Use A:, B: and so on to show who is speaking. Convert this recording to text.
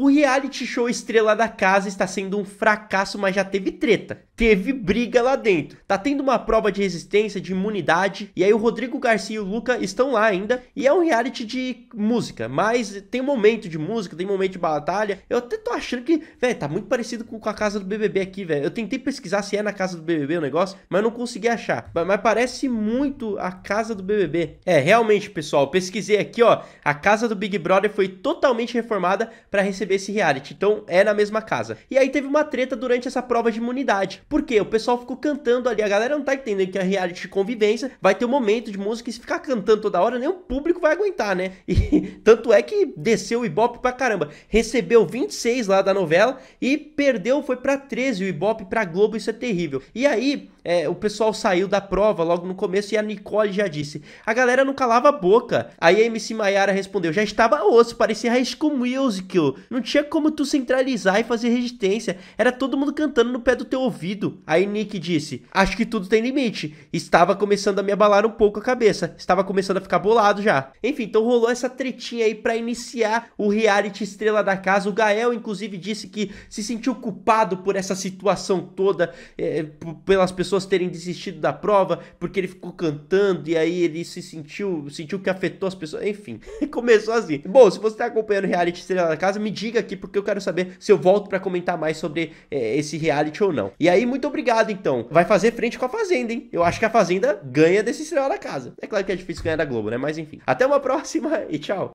A: O reality show Estrela da Casa está sendo um fracasso, mas já teve treta. Teve briga lá dentro. Tá tendo uma prova de resistência, de imunidade. E aí o Rodrigo Garcia e o Luca estão lá ainda. E é um reality de música. Mas tem momento de música, tem momento de batalha. Eu até tô achando que, velho, tá muito parecido com, a casa do BBB aqui, velho. Eu tentei pesquisar se é na casa do BBB o negócio, mas não consegui achar. Mas, mas parece muito a casa do BBB. É, realmente, pessoal, pesquisei aqui, ó. A casa do Big Brother foi totalmente reformada para receber esse reality. Então é na mesma casa. E aí teve uma treta durante essa prova de imunidade. Por quê? O pessoal ficou cantando ali. A galera não tá entendendo que é reality de convivência. Vai ter um momento de música e se ficar cantando toda hora, nem o público vai aguentar, né? E tanto é que desceu o Ibope pra caramba. Recebeu 26 lá da novela e perdeu, foi para 13 o Ibope pra Globo. Isso é terrível. E aí, é, o pessoal saiu da prova logo no começo e a Nicole já disse: a galera não calava a boca. Aí a MC Maiara respondeu: já estava osso, parecia High School Musical. Não tinha como tu centralizar e fazer resistência. Era todo mundo cantando no pé do teu ouvido. Aí Nick disse: acho que tudo tem limite. Estava começando a me abalar um pouco a cabeça. Estava começando a ficar bolado já. Enfim, então rolou essa tretinha aí para iniciar o reality Estrela da Casa. O Gael, inclusive, disse que se sentiu culpado por essa situação toda, é, pelas pessoas terem desistido da prova porque ele ficou cantando e aí ele se sentiu, sentiu que afetou as pessoas. Enfim, começou assim. Bom, se você está acompanhando o reality Estrela da Casa, me diga aqui porque eu quero saber se eu volto para comentar mais sobre é, esse reality ou não. E aí, muito obrigado então. Vai fazer frente com a Fazenda, hein? Eu acho que a Fazenda ganha desse Estrela da Casa. É claro que é difícil ganhar da Globo, né? Mas enfim. Até uma próxima e tchau.